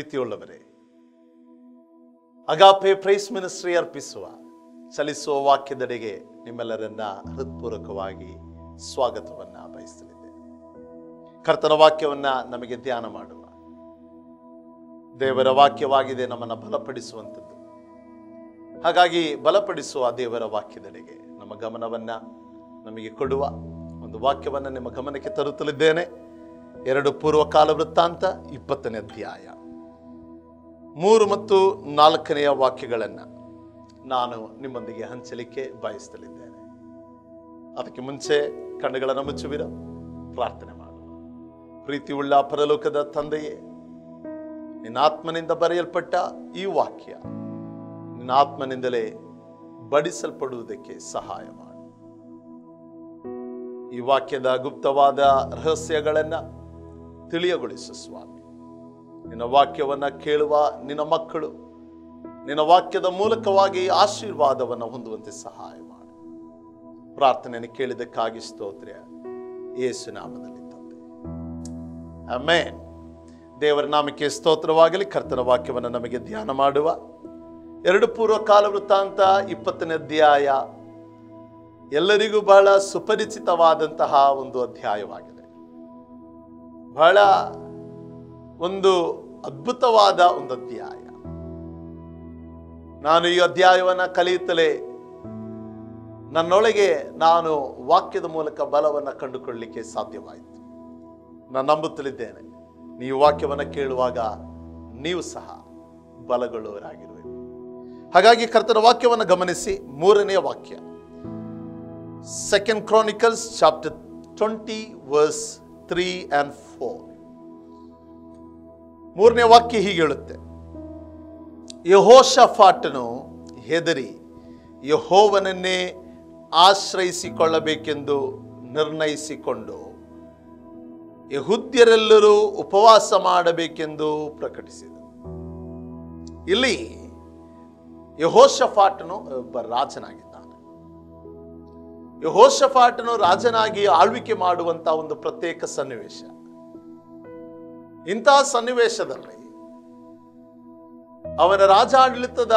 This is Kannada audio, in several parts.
ಪ್ರೀತಿಯುಳ್ಳವರೇ, ಅಗಾಪೆ ಪ್ರೈಸ್ ಮಿನಿಸ್ಟ್ರಿ ಅರ್ಪಿಸುವ ಚಲಿಸುವ ವಾಕ್ಯದೆಡೆಗೆ ನಿಮ್ಮೆಲ್ಲರನ್ನ ಹೃತ್ಪೂರ್ವಕವಾಗಿ ಸ್ವಾಗತವನ್ನ ಬಯಸಲಿದೆ ಕರ್ತನ ವಾಕ್ಯವನ್ನ ನಮಗೆ ಧ್ಯಾನ ಮಾಡುವ. ದೇವರ ವಾಕ್ಯವಾಗಿದೆ ನಮ್ಮನ್ನು ಬಲಪಡಿಸುವಂಥದ್ದು. ಹಾಗಾಗಿ ಬಲಪಡಿಸುವ ದೇವರ ವಾಕ್ಯದೆಡೆಗೆ ನಮ್ಮ ಗಮನವನ್ನ ನಮಗೆ ಕೊಡುವ ಒಂದು ವಾಕ್ಯವನ್ನ ನಿಮ್ಮ ಗಮನಕ್ಕೆ ತರುತ್ತಲಿದ್ದೇನೆ. ಎರಡು ಪೂರ್ವಕಾಲ ವೃತ್ತಾಂತ, ಇಪ್ಪತ್ತನೇ ಅಧ್ಯಾಯ. ಮೂರು ಮತ್ತು ನಾಲ್ಕನೆಯ ವಾಕ್ಯಗಳನ್ನು ನಾನು ನಿಮ್ಮೊಂದಿಗೆ ಹಂಚಲಿಕ್ಕೆ ಬಯಸಲಿದ್ದೇನೆ. ಅದಕ್ಕೆ ಮುಂಚೆ ಕಣ್ಣುಗಳನ್ನು ಮುಚ್ಚುವಿರ? ಪ್ರಾರ್ಥನೆ ಮಾಡುವ ಪ್ರೀತಿಯುಳ್ಳ ಪರಲೋಕದ ತಂದೆಯೇ ನಿನ್ನ ಆತ್ಮನಿಂದ ಬರೆಯಲ್ಪಟ್ಟ ಈ ವಾಕ್ಯ ನಿನ್ನ ಆತ್ಮನಿಂದಲೇ ಬಡಿಸಲ್ಪಡುವುದಕ್ಕೆ ಸಹಾಯ ಮಾಡು. ಈ ವಾಕ್ಯದ ಗುಪ್ತವಾದ ರಹಸ್ಯಗಳನ್ನು ತಿಳಿಯಗೊಳಿಸು ಸ್ವಾಮಿ. ನಿನ್ನ ವಾಕ್ಯವನ್ನು ಕೇಳುವ ನಿನ್ನ ಮಕ್ಕಳು, ನಿನ್ನ ವಾಕ್ಯದ ಮೂಲಕವಾಗಿ ಆಶೀರ್ವಾದವನ್ನು ಹೊಂದುವಂತೆ ಸಹಾಯ ಮಾಡಿ. ಪ್ರಾರ್ಥನೆಯನ್ನು ಕೇಳಿದಕ್ಕಾಗಿ ಸ್ತೋತ್ರ ಯೇಸು ನಾಮದಲ್ಲಿ ತಂದೆ. ಆಮೇನ್. ದೇವರ ನಾಮಕ್ಕೆ ಸ್ತೋತ್ರವಾಗಲಿ, ಕರ್ತನ ವಾಕ್ಯವನ್ನು ನಮಗೆ ಧ್ಯಾನ ಮಾಡುವ. ಎರಡು ಪೂರ್ವ ಕಾಲ ವೃತ್ತಾಂತ ಇಪ್ಪತ್ತನೇ ಅಧ್ಯಾಯ. ಎಲ್ಲರಿಗೂ ಬಹಳ ಸುಪರಿಚಿತವಾದಂತಹ ಒಂದು ಅಧ್ಯಾಯವಾಗಿದೆ. ಬಹಳ ಒಂದು ಅದ್ಭುತವಾದ ಒಂದು ಅಧ್ಯಾಯ. ನಾನು ಈ ಅಧ್ಯಾಯವನ್ನು ಕಲಿಯುತ್ತಲೇ ನನ್ನೊಳಗೆ ನಾನು ವಾಕ್ಯದ ಮೂಲಕ ಬಲವನ್ನು ಕಂಡುಕೊಳ್ಳಲಿಕ್ಕೆ ಸಾಧ್ಯವಾಯಿತು. ನಾನು ನಂಬುತ್ತಲಿದ್ದೇನೆ. ನೀವು ವಾಕ್ಯವನ್ನು ಕೇಳುವಾಗ ನೀವು ಸಹ ಬಲಗೊಳ್ಳುವರಾಗಿರುವೆ ಹಾಗಾಗಿ ಕರ್ತನ ವಾಕ್ಯವನ್ನು ಗಮನಿಸಿ. ಮೂರನೆಯ ವಾಕ್ಯ. Second Chronicles chapter twenty verse three and four ಮೂರನೇ ವಾಕ್ಯ ಹೀಗೆ ಹೇಳುತ್ತೆ. ಯಹೋಷಫಾಟನು ಹೆದರಿ, ಯಹೋವನನ್ನೇ ಆಶ್ರಯಿಸಿಕೊಳ್ಳಬೇಕೆಂದು ನಿರ್ಣಯಿಸಿಕೊಂಡು ಯಹುದ್ಯರೆಲ್ಲರೂ ಉಪವಾಸ ಮಾಡಬೇಕೆಂದು ಪ್ರಕಟಿಸಿದರು ಇಲ್ಲಿ ಯಹೋಷಫಾಟನು ಒಬ್ಬ ರಾಜನಾಗಿದ್ದಾನೆ. ಯಹೋಷಫಾಟನು ರಾಜನಾಗಿ ಆಳ್ವಿಕೆ ಮಾಡುವಂತ ಒಂದು ಪ್ರತ್ಯೇಕ ಸನ್ನಿವೇಶ. ಇಂತಹ ಸನ್ನಿವೇಶದಲ್ಲಿ ಅವನ ರಾಜಾಡಳಿತದ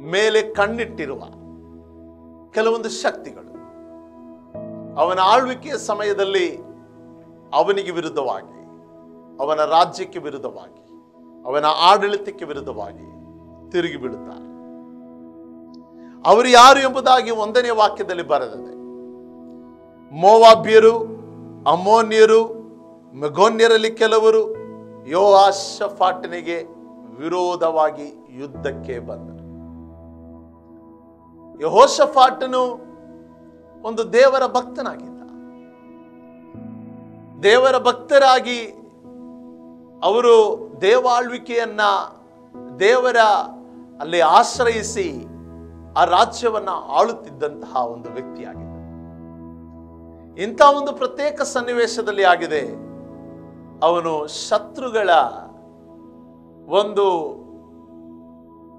ಮೇಲೆ ಕಣ್ಣಿಟ್ಟಿರುವ ಕೆಲವೊಂದು ಶಕ್ತಿಗಳು ಅವನ ಆಳ್ವಿಕೆಯ ಸಮಯದಲ್ಲಿ ಅವನಿಗೆ ವಿರುದ್ಧವಾಗಿ, ಅವನ ರಾಜ್ಯಕ್ಕೆ ವಿರುದ್ಧವಾಗಿ, ಅವನ ಆಡಳಿತಕ್ಕೆ ವಿರುದ್ಧವಾಗಿ ತಿರುಗಿ ಬೀಳುತ್ತಾರೆ. ಅವರು ಯಾರು ಎಂಬುದಾಗಿ ಒಂದನೇ ವಾಕ್ಯದಲ್ಲಿ ಬರೆದಿದೆ, ಮೋವಾಬ್ಯರು ಅಮೋನ್ಯರು ಮೆಗೋನ್ಯರಲ್ಲಿ ಕೆಲವರು ಯೋಹಾಷಫಾಟನಿಗೆ ವಿರೋಧವಾಗಿ ಯುದ್ಧಕ್ಕೆ ಬಂದರು. ಯಹೋಷಫಾಟನು ಒಂದು ದೇವರ ಭಕ್ತನಾಗಿದ್ದ. ದೇವರ ಭಕ್ತರಾಗಿ ಅವರು ದೇವಾಳ್ವಿಕೆಯನ್ನ ದೇವರ ಅಲ್ಲಿ ಆಶ್ರಯಿಸಿ ಆ ರಾಜ್ಯವನ್ನ ಆಳುತ್ತಿದ್ದಂತಹ ಒಂದು ವ್ಯಕ್ತಿಯಾಗಿದ್ದ. ಇಂಥ ಒಂದು ಪ್ರತ್ಯೇಕ ಸನ್ನಿವೇಶದಲ್ಲಿ ಆಗಿದೆ. ಅವನು ಶತ್ರುಗಳ ಒಂದು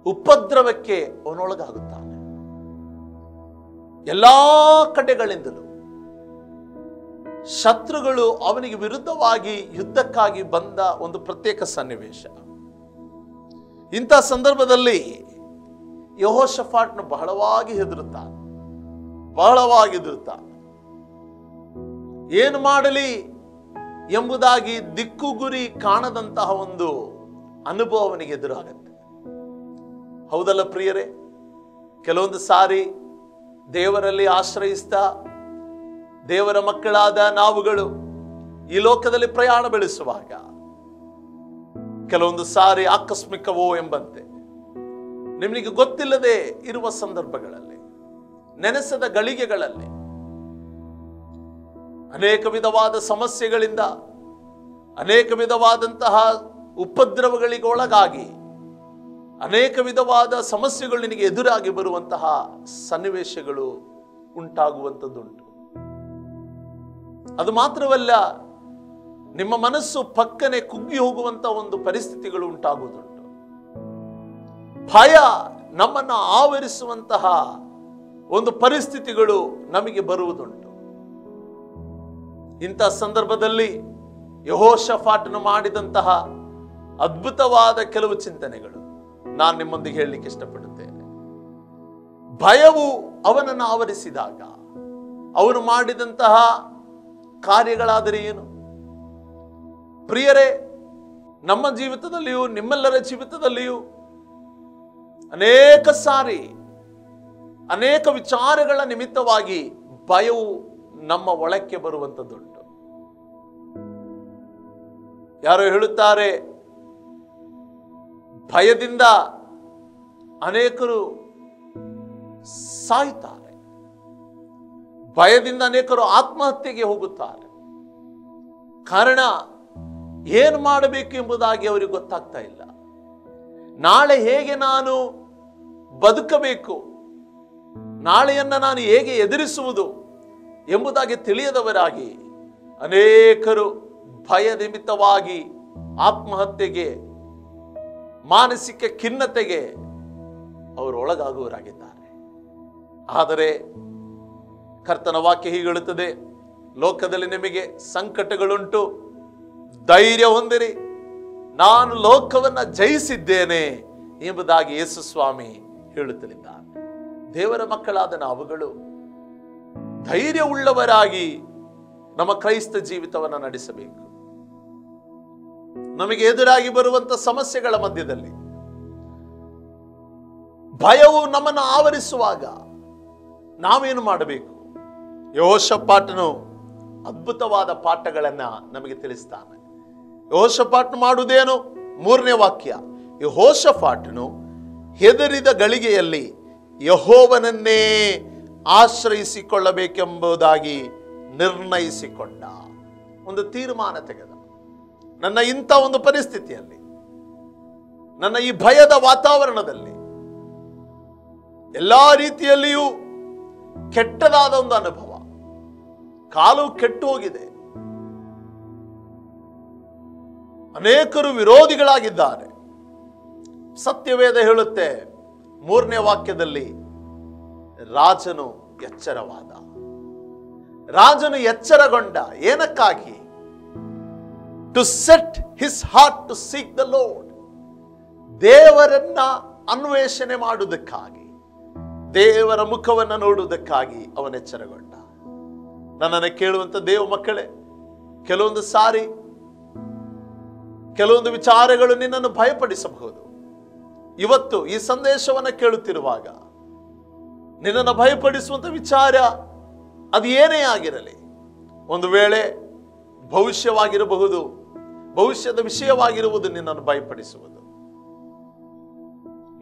ಉಪದ್ರವಕ್ಕೆ ಅವನೊಳಗಾಗುತ್ತಾನೆ. ಎಲ್ಲ ಕಡೆಗಳಿಂದಲೂ ಶತ್ರುಗಳು ಅವನಿಗೆ ವಿರುದ್ಧವಾಗಿ ಯುದ್ಧಕ್ಕಾಗಿ ಬಂದ ಒಂದು ಪ್ರತ್ಯೇಕ ಸನ್ನಿವೇಶ. ಇಂಥ ಸಂದರ್ಭದಲ್ಲಿ ಯಹೋಷಫಾಟ್ನು ಬಹಳವಾಗಿ ಹೆದರುತ್ತಾನೆ. ಬಹಳವಾಗಿ ಹೆದರುತ್ತಾನೆ. ಏನು ಮಾಡಲಿ? ಎಂಬುದಾಗಿ ದಿಕ್ಕು ಗುರಿ ಕಾಣದಂತಹ ಒಂದು ಅನುಭವ ಅವನಿಗೆ ಎದುರಾಗತ್ತೆ. ಹೌದಲ್ಲ ಪ್ರಿಯರೇ? ಕೆಲವೊಂದು ಸಾರಿ ದೇವರಲ್ಲಿ ಆಶ್ರಯಿಸ್ತಾ ದೇವರ ಮಕ್ಕಳಾದ ನಾವುಗಳು ಈ ಲೋಕದಲ್ಲಿ ಪ್ರಯಾಣ ಬೆಳೆಸುವಾಗ ಕೆಲವೊಂದು ಸಾರಿ ಆಕಸ್ಮಿಕವೋ ಎಂಬಂತೆ ನಿಮಗೆ ಗೊತ್ತಿಲ್ಲದೆ ಇರುವ ಸಂದರ್ಭಗಳಲ್ಲಿ, ನೆನೆಸದ ಗಳಿಗೆಗಳಲ್ಲಿ ಅನೇಕ ವಿಧವಾದ ಸಮಸ್ಯೆಗಳಿಂದ, ಅನೇಕ ವಿಧವಾದಂತಹ ಉಪದ್ರವಗಳಿಗೊಳಗಾಗಿ ಅನೇಕ ವಿಧವಾದ ಸಮಸ್ಯೆಗಳು ನಿನಗೆ ಎದುರಾಗಿ ಬರುವಂತಹ ಸನ್ನಿವೇಶಗಳು ಉಂಟಾಗುವಂಥದ್ದುಂಟು. ಅದು ಮಾತ್ರವಲ್ಲ, ನಿಮ್ಮ ಮನಸ್ಸು ಪಕ್ಕನೆ ಕುಗ್ಗಿ ಹೋಗುವಂತ ಒಂದು ಪರಿಸ್ಥಿತಿಗಳು ಉಂಟಾಗುವುದುಂಟು. ಭಯ ನಮ್ಮನ್ನು ಆವರಿಸುವಂತಹ ಒಂದು ಪರಿಸ್ಥಿತಿಗಳು ನಮಗೆ ಬರುವುದುಂಟು. ಇಂಥ ಸಂದರ್ಭದಲ್ಲಿ ಯಹೋಶಫಾಟನು ಮಾಡಿದಂತಹ ಅದ್ಭುತವಾದ ಕೆಲವು ಚಿಂತನೆಗಳು ನಾನು ನಿಮ್ಮೊಂದಿಗೆ ಹೇಳಲಿಕ್ಕೆ ಇಷ್ಟಪಡುತ್ತೇನೆ. ಭಯವು ಅವನನ್ನು ಆವರಿಸಿದಾಗ ಅವನು ಮಾಡಿದಂತಹ ಕಾರ್ಯಗಳಾದರೆ ಏನು? ಪ್ರಿಯರೇ, ನಮ್ಮ ಜೀವಿತದಲ್ಲಿಯೂ ನಿಮ್ಮೆಲ್ಲರ ಜೀವಿತದಲ್ಲಿಯೂ ಅನೇಕ ಸಾರಿ ಅನೇಕ ವಿಚಾರಗಳ ನಿಮಿತ್ತವಾಗಿ ಭಯವು ನಮ್ಮ ಒಳಕ್ಕೆ ಬರುವಂಥದ್ದುಂಟು. ಯಾರೋ ಹೇಳುತ್ತಾರೆ, ಭಯದಿಂದ ಅನೇಕರು ಸಾಯ್ತಾರೆ ಭಯದಿಂದ ಅನೇಕರು ಆತ್ಮಹತ್ಯೆಗೆ ಹೋಗುತ್ತಾರೆ. ಕಾರಣ ಏನು ಮಾಡಬೇಕು ಎಂಬುದಾಗಿ ಅವರಿಗೆ ಗೊತ್ತಾಗ್ತಾ ಇಲ್ಲ. ನಾಳೆ ಹೇಗೆ ನಾನು ಬದುಕಬೇಕು? ನಾಳೆಯನ್ನು ನಾನು ಹೇಗೆ ಎದುರಿಸುವುದು? ಎಂಬುದಾಗಿ ತಿಳಿಯದವರಾಗಿ ಅನೇಕರು ಭಯ ನಿಮಿತ್ತವಾಗಿ ಆತ್ಮಹತ್ಯೆಗೆ, ಮಾನಸಿಕ ಖಿನ್ನತೆಗೆ ಅವರೊಳಗಾಗುವರಾಗಿದ್ದಾರೆ ಆದರೆ ಕರ್ತನ ವಾಕ್ಯ ಹೀಗೆ ಲೋಕದಲ್ಲಿ ನಿಮಗೆ ಸಂಕಟಗಳುಂಟು, ಧೈರ್ಯ ಹೊಂದಿರಿ, ನಾನು ಲೋಕವನ್ನು ಜಯಿಸಿದ್ದೇನೆ ಎಂಬುದಾಗಿ ಯೇಸುಸ್ವಾಮಿ ಹೇಳುತ್ತಲಿದ್ದಾನೆ. ದೇವರ ಮಕ್ಕಳಾದ ನಾವುಗಳು ಧೈರ್ಯವುಳ್ಳವರಾಗಿ ನಮ್ಮ ಕ್ರೈಸ್ತ ಜೀವಿತವನ್ನು ನಡೆಸಬೇಕು. ನಮಗೆ ಎದುರಾಗಿ ಬರುವಂತ ಸಮಸ್ಯೆಗಳ ಮಧ್ಯದಲ್ಲಿ ಭಯವು ನಮ್ಮನ್ನು ಆವರಿಸುವಾಗ ನಾವೇನು ಮಾಡಬೇಕು? ಯೋಷಪಾಟನು ಅದ್ಭುತವಾದ ಪಾಠಗಳನ್ನ ನಮಗೆ ತಿಳಿಸ್ತಾನೆ. ಯೋಷಪಾಟನು ಮಾಡುವುದೇನು? ಮೂರನೇ ವಾಕ್ಯ, ಯಹೋಷಫಾಟನು ಹೆದರಿದ ಗಳಿಗೆಯಲ್ಲಿ ಯಹೋವನನ್ನೇ ಆಶ್ರಯಿಸಿಕೊಳ್ಳಬೇಕೆಂಬುದಾಗಿ ನಿರ್ಣಯಿಸಿಕೊಂಡ. ಒಂದು ತೀರ್ಮಾನ ತೆಗೆದ. ನನ್ನ ಇಂಥ ಒಂದು ಪರಿಸ್ಥಿತಿಯಲ್ಲಿ, ನನ್ನ ಈ ಭಯದ ವಾತಾವರಣದಲ್ಲಿ ಎಲ್ಲ ರೀತಿಯಲ್ಲಿಯೂ ಕೆಟ್ಟದಾದ ಒಂದು ಅನುಭವ, ಕಾಲು ಕೆಟ್ಟು ಹೋಗಿದೆ. ಅನೇಕರು ವಿರೋಧಿಗಳಾಗಿದ್ದಾರೆ. ಸತ್ಯವೇದ ಹೇಳುತ್ತೆ, ಮೂರನೇ ವಾಕ್ಯದಲ್ಲಿ ರಾಜನು ಎಚ್ಚರವಾದ. ರಾಜನು ಎಚ್ಚರಗೊಂಡ ಏನಕ್ಕಾಗಿ? To set his heart to seek the Lord ದೇವರನ್ನ ಅನ್ವೇಷಣೆ ಮಾಡುವುದಕ್ಕಾಗಿ, ದೇವರ ಮುಖವನ್ನು ನೋಡುವುದಕ್ಕಾಗಿ ಅವನ ಎಚ್ಚರಗೊಂಡ. ನನ್ನನ್ನು ಕೇಳುವಂತ ದೇವ ಮಕ್ಕಳೇ, ಕೆಲವೊಂದು ಸಾರಿ, ಕೆಲವೊಂದು ವಿಚಾರಗಳು ನಿನ್ನನ್ನು ಭಯಪಡಿಸಬಹುದು. ಇವತ್ತು ಈ ಸಂದೇಶವನ್ನು ಕೇಳುತ್ತಿರುವಾಗ ನಿನ್ನನ್ನು ಭಯಪಡಿಸುವಂಥ ವಿಚಾರ, ಅದು ಏನೇ ಆಗಿರಲಿ, ಒಂದು ವೇಳೆ ಭವಿಷ್ಯವಾಗಿರಬಹುದು, ಭವಿಷ್ಯದ ವಿಷಯವಾಗಿರುವುದು ನಿನ್ನನ್ನು ಭಯಪಡಿಸುವುದು.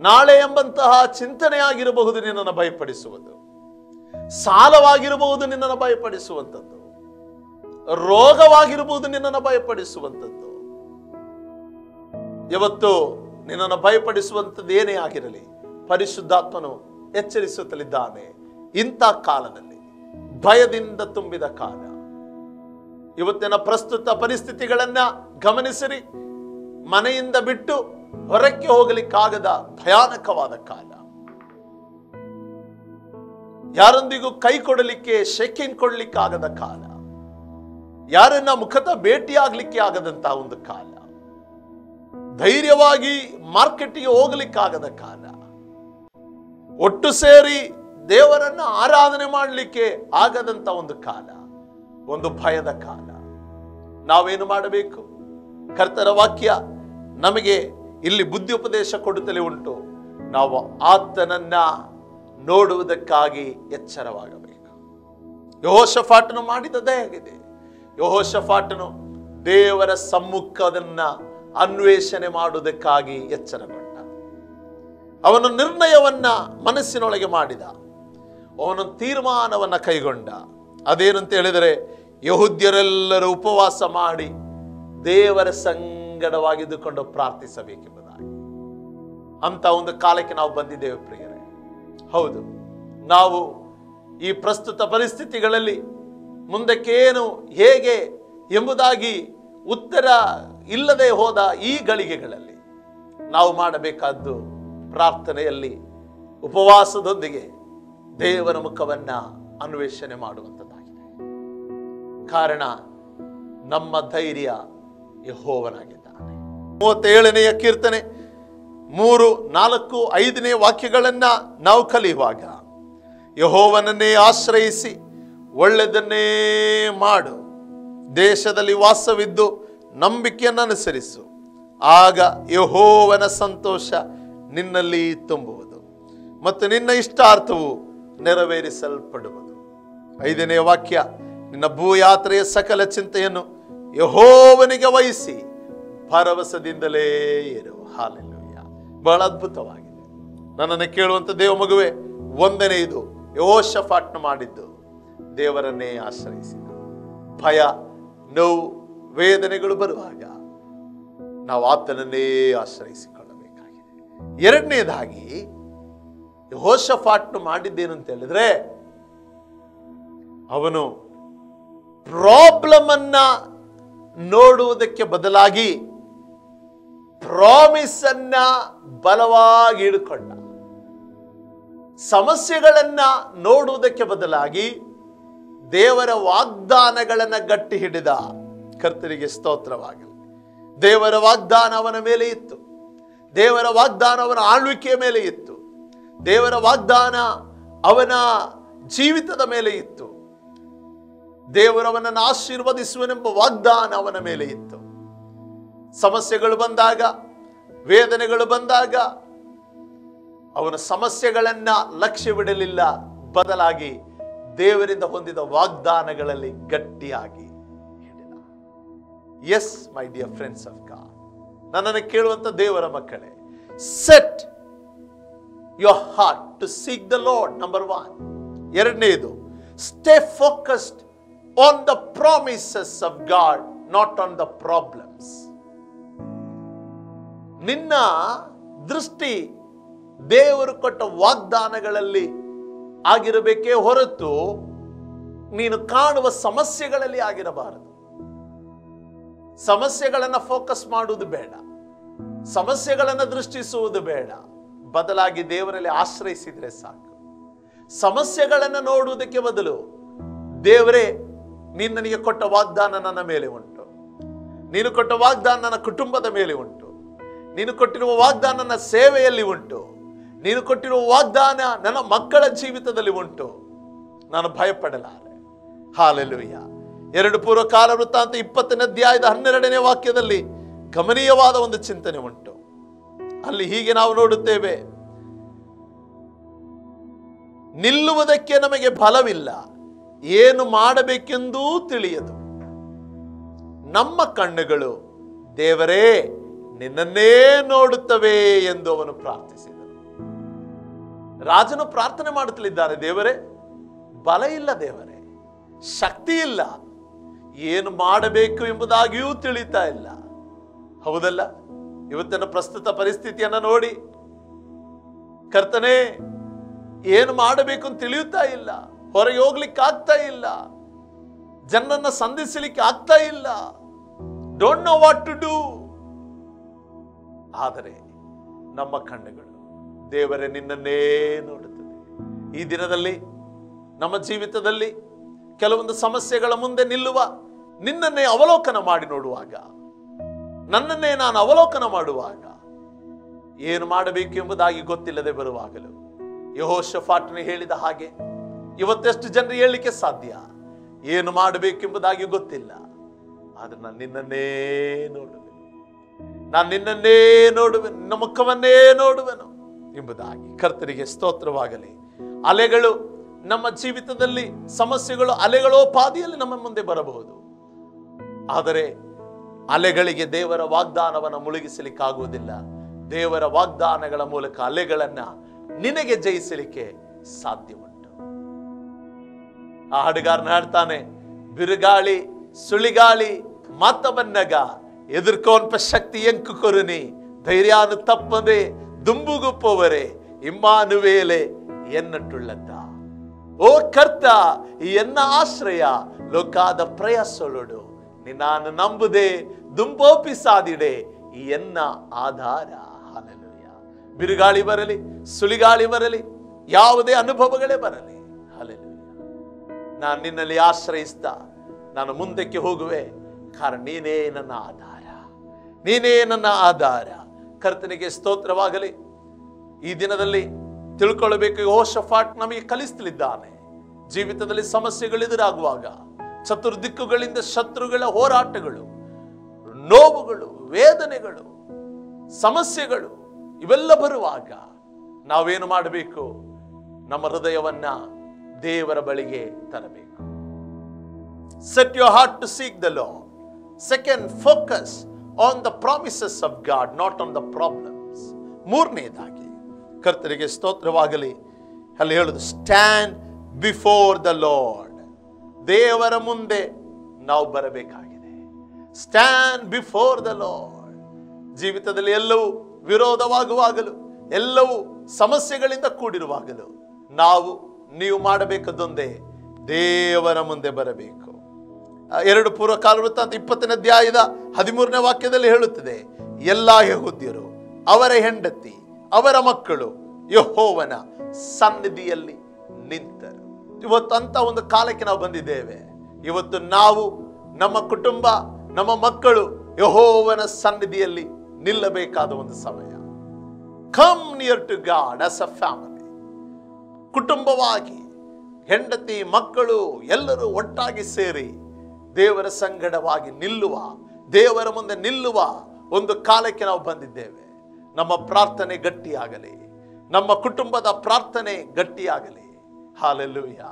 ನಾಳೆ ಎಂಬಂತಹ ಚಿಂತನೆ ಆಗಿರಬಹುದು ನಿನ್ನನ್ನು ಭಯಪಡಿಸುವುದು. ಸಾಲವಾಗಿರಬಹುದು ನಿನ್ನನ್ನು ಭಯಪಡಿಸುವಂಥದ್ದು. ರೋಗವಾಗಿರಬಹುದು ನಿನ್ನನ್ನು ಭಯಪಡಿಸುವಂಥದ್ದು. ಇವತ್ತು ನಿನ್ನನ್ನು ಭಯಪಡಿಸುವಂಥದ್ದು ಏನೇ ಆಗಿರಲಿ, ಪರಿಶುದ್ಧಾತ್ಮನು ಎಚ್ಚರಿಸುತ್ತಲಿದ್ದಾನೆ ಇಂಥ ಕಾಲದಲ್ಲಿ. ಭಯದಿಂದ ತುಂಬಿದ ಕಾಲ. ಇವತ್ತಿನ ಪ್ರಸ್ತುತ ಪರಿಸ್ಥಿತಿಗಳನ್ನ ಗಮನಿಸಿರಿ. ಮನೆಯಿಂದ ಬಿಟ್ಟು ಹೊರಕ್ಕೆ ಹೋಗಲಿಕ್ಕಾಗದ ಭಯಾನಕವಾದ ಕಾಲ. ಯಾರೊಂದಿಗೂ ಕೈ ಕೊಡಲಿಕ್ಕೆ ಶೆಕಿನ್ ಕೊಡ್ಲಿಕ್ಕಾಗದ ಕಾಲ. ಯಾರನ್ನ ಮುಖತ ಭೇಟಿಯಾಗ್ಲಿಕ್ಕೆ ಆಗದಂತಹ ಒಂದು ಕಾಲ. ಧೈರ್ಯವಾಗಿ ಮಾರ್ಕೆಟ್ಗೆ ಹೋಗಲಿಕ್ಕಾಗದ ಕಾಲ. ಒಟ್ಟು ಸೇರಿ ದೇವರನ್ನ ಆರಾಧನೆ ಮಾಡಲಿಕ್ಕೆ ಆಗದಂತ ಒಂದು ಕಾಲ, ಒಂದು ಭಯದ ಕಾಲ. ನಾವೇನು ಮಾಡಬೇಕು? ಕರ್ತರ ವಾಕ್ಯ ನಮಗೆ ಇಲ್ಲಿ ಬುದ್ಧಿ ಉಪದೇಶ ಕೊಡುತ್ತಲೇ ಉಂಟು. ನಾವು ಆತನನ್ನ ನೋಡುವುದಕ್ಕಾಗಿ ಎಚ್ಚರವಾಗಬೇಕು. ಯಹೋಶಫಾಟನು ಮಾಡಿದದೇ ಆಗಿದೆ. ಯಹೋಶಫಾಟನು ದೇವರ ಸಮ್ಮುಖದನ್ನ ಅನ್ವೇಷಣೆ ಮಾಡುವುದಕ್ಕಾಗಿ ಎಚ್ಚರಗೊಂಡ ಅವನು ನಿರ್ಣಯವನ್ನ ಮನಸ್ಸಿನೊಳಗೆ ಮಾಡಿದ. ಅವನು ತೀರ್ಮಾನವನ್ನ ಕೈಗೊಂಡ. ಅದೇನಂತ ಹೇಳಿದರೆ, ಯಹುದ್ಯರೆಲ್ಲರೂ ಉಪವಾಸ ಮಾಡಿ ದೇವರ ಸಂಗಡವಾಗಿದ್ದುಕೊಂಡು ಪ್ರಾರ್ಥಿಸಬೇಕೆಂಬುದಾಗಿ. ಅಂತ ಒಂದು ಕಾಲಕ್ಕೆ ನಾವು ಬಂದಿದ್ದೇವೆ ಪ್ರಿಯರೇ. ಹೌದು, ನಾವು ಈ ಪ್ರಸ್ತುತ ಪರಿಸ್ಥಿತಿಗಳಲ್ಲಿ ಮುಂದಕ್ಕೇನು ಹೇಗೆ ಎಂಬುದಾಗಿ ಉತ್ತರ ಇಲ್ಲದೆ ಹೋದ ಈ ಗಳಿಗೆಗಳಲ್ಲಿ ನಾವು ಮಾಡಬೇಕಾದ್ದು ಪ್ರಾರ್ಥನೆಯಲ್ಲಿ ಉಪವಾಸದೊಂದಿಗೆ ದೇವರ ಮುಖವನ್ನು ಅನ್ವೇಷಣೆ ಮಾಡುವಂಥದ್ದಾಗಿದೆ. ಕಾರಣ ನಮ್ಮ ಧೈರ್ಯ ಯಹೋವನಾಗಿದ್ದಾನೆ. ಮೂವತ್ತೇಳನೆಯ ಕೀರ್ತನೆ, ಮೂರು, ನಾಲ್ಕು, ಐದನೇ ವಾಕ್ಯಗಳನ್ನ ನಾವು ಕಲಿಯುವಾಗ ಯಹೋವನನ್ನೇ ಆಶ್ರಯಿಸಿ ಒಳ್ಳೆಯದನ್ನೇ ಮಾಡು, ದೇಶದಲ್ಲಿ ವಾಸವಿದ್ದು ನಂಬಿಕೆಯನ್ನು ಅನುಸರಿಸು ಆಗ ಯಹೋವನ ಸಂತೋಷ ನಿನ್ನಲ್ಲಿ ತುಂಬುವುದು ಮತ್ತು ನಿನ್ನ ಇಷ್ಟಾರ್ಥವು ನೆರವೇರಿಸಲ್ಪಡುವುದು. ಐದನೇ ವಾಕ್ಯ, ನಿನ್ನ ಭೂಯಾತ್ರೆಯ ಸಕಲ ಚಿಂತೆಯನ್ನು ಯಹೋವನಿಗೆ ವಹಿಸಿ ಭರವಸದಿಂದಲೇ ಇರು. ಹಾಲೆಲ್ಲೂಯ್ಯ ಬಹಳ ಅದ್ಭುತವಾಗಿದೆ. ನನ್ನನ್ನು ಕೇಳುವಂತ ದೇವ ಮಗುವೆ ಒಂದನೇ ಇದು ಯೋಶಫಾಟ್ನ ಮಾಡಿದ್ದು. ದೇವರನ್ನೇ ಆಶ್ರಯಿಸಿದ ಭಯ, ನೋವು, ವೇದನೆಗಳು ಬರುವಾಗ ನಾವು ಆತನನ್ನೇ ಆಶ್ರಯಿಸಿಕೊಳ್ಳಬೇಕಾಗಿದೆ ಎರಡನೇದಾಗಿ ಹೋಶಫಾಟ್ನು ಮಾಡಿದ್ದೇನು ಅಂತ ಹೇಳಿದ್ರೆ ಅವನು ಪ್ರಾಬ್ಲಮ್ ಅನ್ನ ನೋಡುವುದಕ್ಕೆ ಬದಲಾಗಿ ಪ್ರಾಮಿಸ್ ಅನ್ನ ಬಲವಾಗಿ ಹಿಡ್ಕೊಂಡ. ಸಮಸ್ಯೆಗಳನ್ನ ನೋಡುವುದಕ್ಕೆ ಬದಲಾಗಿ ದೇವರ ವಾಗ್ದಾನಗಳನ್ನ ಗಟ್ಟಿ ಹಿಡಿದ ಕರ್ತರಿಗೆ ಸ್ತೋತ್ರವಾಗಲಿ. ದೇವರ ವಾಗ್ದಾನ ಅವನ ಮೇಲೆ ಇತ್ತು. ದೇವರ ವಾಗ್ದಾನ ಅವನ ಆಳ್ವಿಕೆಯ ಮೇಲೆ ಇತ್ತು. ದೇವರ ವಾಗ್ದಾನ ಅವನ ಜೀವಿತದ ಮೇಲೆ ಇತ್ತು. ದೇವರವನನ್ನು ಆಶೀರ್ವದಿಸುವನೆಂಬ ವಾಗ್ದಾನ ಅವನ ಮೇಲೆ ಇತ್ತು. ಸಮಸ್ಯೆಗಳು ಬಂದಾಗ, ವೇದನೆಗಳು ಬಂದಾಗ ಅವನ ಸಮಸ್ಯೆಗಳನ್ನ ಲಕ್ಷ್ಯವಿಡಲಿಲ್ಲ, ಬದಲಾಗಿ ದೇವರಿಂದ ಹೊಂದಿದ ವಾಗ್ದಾನಗಳಲ್ಲಿ ಗಟ್ಟಿಯಾಗಿ yes my dear friends of God ನನ್ನನ್ನು ಕೇಳುವಂತ ದೇವರ ಮಕ್ಕಳೇ set your heart to seek the Lord number one ಎರಡನೇದು stay focused on the promises of God not on the problems ನಿನ್ನ ದೃಷ್ಟಿ ದೇವರು ಕೊಟ್ಟ ವಾಗ್ದಾನಗಳಲ್ಲಿ ಆಗಿರಬೇಕೇ ಹೊರತು ನೀನು ಕಾಣುವ ಸಮಸ್ಯೆಗಳಲ್ಲಿ ಆಗಿರಬಾರದು. ಸಮಸ್ಯೆಗಳನ್ನು ಫೋಕಸ್ ಮಾಡುವುದು ಬೇಡ. ಸಮಸ್ಯೆಗಳನ್ನು ದೃಷ್ಟಿಸುವುದು ಬೇಡ. ಬದಲಾಗಿ ದೇವರಲ್ಲಿ ಆಶ್ರಯಿಸಿದರೆ ಸಾಕು. ಸಮಸ್ಯೆಗಳನ್ನು ನೋಡುವುದಕ್ಕೆ ಬದಲು ದೇವರೇ, ನೀನು ನನಗೆ ಕೊಟ್ಟ ವಾಗ್ದಾನ ನನ್ನ ಮೇಲೆ ಉಂಟು. ನೀನು ಕೊಟ್ಟ ವಾಗ್ದಾನ ನನ್ನ ಕುಟುಂಬದ ಮೇಲೆ ಉಂಟು. ನೀನು ಕೊಟ್ಟಿರುವ ವಾಗ್ದಾನ ನನ್ನ ಸೇವೆಯಲ್ಲಿ ಉಂಟು. ನೀನು ಕೊಟ್ಟಿರುವ ವಾಗ್ದಾನ ನನ್ನ ಮಕ್ಕಳ ಜೀವಿತದಲ್ಲಿ ಉಂಟು. ನಾನು ಭಯಪಡಲಾರೆ. ಹಾಲೆಲುಯ್ಯ ಎರಡು ಪೂರ್ವ ಕಾಲ ವೃತ್ತಾಂತ ಇಪ್ಪತ್ತನೇ ಅಧ್ಯಾಯದ ಹನ್ನೆರಡನೇ ವಾಕ್ಯದಲ್ಲಿ ಗಮನೀಯವಾದ ಒಂದು ಚಿಂತನೆ ಉಂಟು. ಅಲ್ಲಿ ಹೀಗೆ ನಾವು ನೋಡುತ್ತೇವೆ. ನಿಲ್ಲುವುದಕ್ಕೆ ನಮಗೆ ಬಲವಿಲ್ಲ. ಏನು ಮಾಡಬೇಕೆಂದೂ ತಿಳಿಯದು. ನಮ್ಮ ಕಣ್ಣುಗಳು, ದೇವರೇ, ನಿನ್ನನ್ನೇ ನೋಡುತ್ತವೆ ಎಂದು ಅವನು ಪ್ರಾರ್ಥಿಸಿದನು. ರಾಜನು ಪ್ರಾರ್ಥನೆ ಮಾಡುತ್ತಲಿದ್ದಾನೆ, ದೇವರೇ, ಬಲ ಇಲ್ಲ ದೇವರೇ, ಶಕ್ತಿ ಇಲ್ಲ. ಏನು ಮಾಡಬೇಕು ಎಂಬುದಾಗಿಯೂ ತಿಳಿತಾ ಇಲ್ಲ. ಹೌದಲ್ಲ? ಇವತ್ತಿನ ಪ್ರಸ್ತುತ ಪರಿಸ್ಥಿತಿಯನ್ನ ನೋಡಿ. ಕರ್ತನೆ, ಏನು ಮಾಡಬೇಕು ಅಂತ ತಿಳಿಯುತ್ತಾ ಇಲ್ಲ. ಹೊರಗೆ ಹೋಗ್ಲಿಕ್ಕೆ ಆಗ್ತಾ ಇಲ್ಲ. ಜನರನ್ನ ಸಂಧಿಸಲಿಕ್ಕೆ ಆಗ್ತಾ ಇಲ್ಲ. Don't know what to do ಆದರೆ ನಮ್ಮ ಕಣ್ಣುಗಳು ದೇವರೇ ನಿನ್ನನ್ನೇ ನೋಡುತ್ತದೆ. ಈ ದಿನದಲ್ಲಿ, ನಮ್ಮ ಜೀವಿತದಲ್ಲಿ ಕೆಲವೊಂದು ಸಮಸ್ಯೆಗಳ ಮುಂದೆ ನಿಲ್ಲುವ, ನಿನ್ನನ್ನೇ ಅವಲೋಕನ ಮಾಡಿ ನೋಡುವಾಗ, ನನ್ನನ್ನೇ ನಾನು ಅವಲೋಕನ ಮಾಡುವಾಗ ಏನು ಮಾಡಬೇಕು ಎಂಬುದಾಗಿ ಗೊತ್ತಿಲ್ಲದೆ ಯಹೋ ಶಫಾಟ್ನೆ ಹೇಳಿದ ಹಾಗೆ ಇವತ್ತೆಷ್ಟು ಜನರು ಹೇಳಲಿಕ್ಕೆ ಸಾಧ್ಯ, ಏನು ಮಾಡಬೇಕೆಂಬುದಾಗಿ ಗೊತ್ತಿಲ್ಲ. ಆದ್ರೆ ನಾನು ನಿನ್ನನ್ನೇ ನೋಡುವೆನು. ನಾನು ನಿನ್ನನ್ನೇ ನೋಡುವೆನು. ನಿನ್ನ ಮುಖವನ್ನೇ ನೋಡುವೆನು ಎಂಬುದಾಗಿ ಕರ್ತರಿಗೆ ಸ್ತೋತ್ರವಾಗಲಿ. ಅಲೆಗಳು ನಮ್ಮ ಜೀವಿತದಲ್ಲಿ ಸಮಸ್ಯೆಗಳು, ಅಲೆಗಳೋ ಪಾದಿಯಲ್ಲಿ ನಮ್ಮ ಮುಂದೆ ಬರಬಹುದು. ಆದರೆ ಅಲೆಗಳಿಗೆ ದೇವರ ವಾಗ್ದಾನವನ್ನು ಮುಳುಗಿಸಲಿಕ್ಕಾಗುವುದಿಲ್ಲ. ದೇವರ ವಾಗ್ದಾನಗಳ ಮೂಲಕ ಅಲೆಗಳನ್ನ ನಿನಗೆ ಜಯಿಸಲಿಕ್ಕೆ ಸಾಧ್ಯ ಉಂಟು ಆ ಹಾಡುಗಾರನ ಹಾಡ್ತಾನೆ ಬಿರುಗಾಳಿ, ಸುಳಿಗಾಳಿ, ಮಾತವನ್ನಗ ಎದುರ್ಕೋನ್ಪ ಶಕ್ತಿ ಎಂಕು ಕೊರುನಿ. ಧೈರ್ಯಾನು ತಪ್ಪದೆ ದುಂಬುಗುಪ್ಪವರೇ, ಇಮ್ಮಾನುವೇಲೆ ಎನ್ನಟ್ಟುಳ್ಳದ್ದ? ಓ ಕರ್ತ ಎನ್ನ ಆಶ್ರಯ, ಲೋಕಾದ ಪ್ರಯಾಸೊಳುಡು ನಿನ್ನಾನು ನಂಬುದೆ ದುಂಬೋಪಿಸಾದಿಡೆ ಸಾದಿಡೆ ಎನ್ನ ಆಧಾರ. ಹಾಲೆಲೂಯ ಬಿರುಗಾಳಿ ಬರಲಿ, ಸುಳಿಗಾಳಿ ಬರಲಿ, ಯಾವುದೇ ಅನುಭವಗಳೇ ಬರಲಿ. ಹಾಲೆಲೂಯ ನಾನು ನಿನ್ನಲ್ಲಿ ಆಶ್ರಯಿಸ್ತ, ನಾನು ಮುಂದಕ್ಕೆ ಹೋಗುವೆ, ಕಾರಣ ನೀನೇ ನನ್ನ ಆಧಾರ. ನೀನೇ ನನ್ನ ಆಧಾರ. ಕರ್ತನಿಗೆ ಸ್ತೋತ್ರವಾಗಲಿ. ಈ ದಿನದಲ್ಲಿ ತಿಳ್ಕೊಳ್ಬೇಕು. ಶಫಾಟ್ ನಮಗೆ ಕಲಿಸ್ತಲಿದ್ದಾನೆ. ಜೀವಿತದಲ್ಲಿ ಸಮಸ್ಯೆಗಳು ಎದುರಾಗುವಾಗ, ಚತುರ್ದಿಕ್ಕುಗಳಿಂದ ಶತ್ರುಗಳ ಹೋರಾಟಗಳು, ನೋವುಗಳು, ವೇದನೆಗಳು, ಸಮಸ್ಯೆಗಳು ಇವೆಲ್ಲ ಬರುವಾಗ ನಾವೇನು ಮಾಡಬೇಕು? ನಮ್ಮ ಹೃದಯವನ್ನ ದೇವರ ಬಳಿಗೆ ತರಬೇಕು. Set your heart to seek the Lord. Second focus on the promises of God not on the problems ಮೂರನೇದಾಗಿ ಕರ್ತರಿಗೆ ಸ್ತೋತ್ರವಾಗಲಿ. ಅಲ್ಲಿ ಹೇಳುದು ಸ್ಟ್ಯಾಂಡ್ ಬಿಫೋರ್ ದ ಲಾರ್ಡ್ ದೇವರ ಮುಂದೆ ನಾವು ಬರಬೇಕಾಗಿದೆ. ಸ್ಟ್ಯಾಂಡ್ ಬಿಫೋರ್ ದ ಲಾರ್ಡ್ ಜೀವಿತದಲ್ಲಿ ಎಲ್ಲವೂ ವಿರೋಧವಾಗುವಾಗಲೂ, ಎಲ್ಲವೂ ಸಮಸ್ಯೆಗಳಿಂದ ಕೂಡಿರುವಾಗಲೂ, ನಾವು, ನೀವು ಮಾಡಬೇಕದೊಂದೇ ದೇವರ ಮುಂದೆ ಬರಬೇಕು. ಎರಡು ಪೂರ್ವ ಕಾಲವೃತ್ತಾಂತ ಇಪ್ಪತ್ತನೇ ಅಧ್ಯಾಯದ ಹದಿಮೂರನೇ ವಾಕ್ಯದಲ್ಲಿ ಹೇಳುತ್ತದೆ, ಎಲ್ಲ ಯಹೂದ್ಯರು ಅವರ ಹೆಂಡತಿ ಅವರ ಮಕ್ಕಳು ಯಹೋವನ ಸನ್ನಿಧಿಯಲ್ಲಿ ನಿಂತರು. ಇವತ್ತು ಅಂತ ಒಂದು ಕಾಲಕ್ಕೆ ನಾವು ಬಂದಿದ್ದೇವೆ. ಇವತ್ತು ನಾವು ನಮ್ಮ ಕುಟುಂಬ, ನಮ್ಮ ಮಕ್ಕಳು ಯಹೋವನ ಸನ್ನಿಧಿಯಲ್ಲಿ ನಿಲ್ಲಬೇಕಾದ ಒಂದು ಸಮಯ. Come near to God as a family ಕುಟುಂಬವಾಗಿ ಹೆಂಡತಿ, ಮಕ್ಕಳು ಎಲ್ಲರೂ ಒಟ್ಟಾಗಿ ಸೇರಿ ದೇವರ ಸಂಗಡವಾಗಿ ನಿಲ್ಲುವ, ದೇವರ ಮುಂದೆ ನಿಲ್ಲುವ ಒಂದು ಕಾಲಕ್ಕೆ ನಾವು ಬಂದಿದ್ದೇವೆ. ನಮ್ಮ ಪ್ರಾರ್ಥನೆ ಗಟ್ಟಿಯಾಗಲಿ, ನಮ್ಮ ಕುಟುಂಬದ ಪ್ರಾರ್ಥನೆ ಗಟ್ಟಿಯಾಗಲಿ. ಹಾಲೆಲ್ಲೂಯ್ಯ.